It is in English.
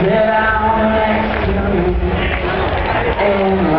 Sit down next to me.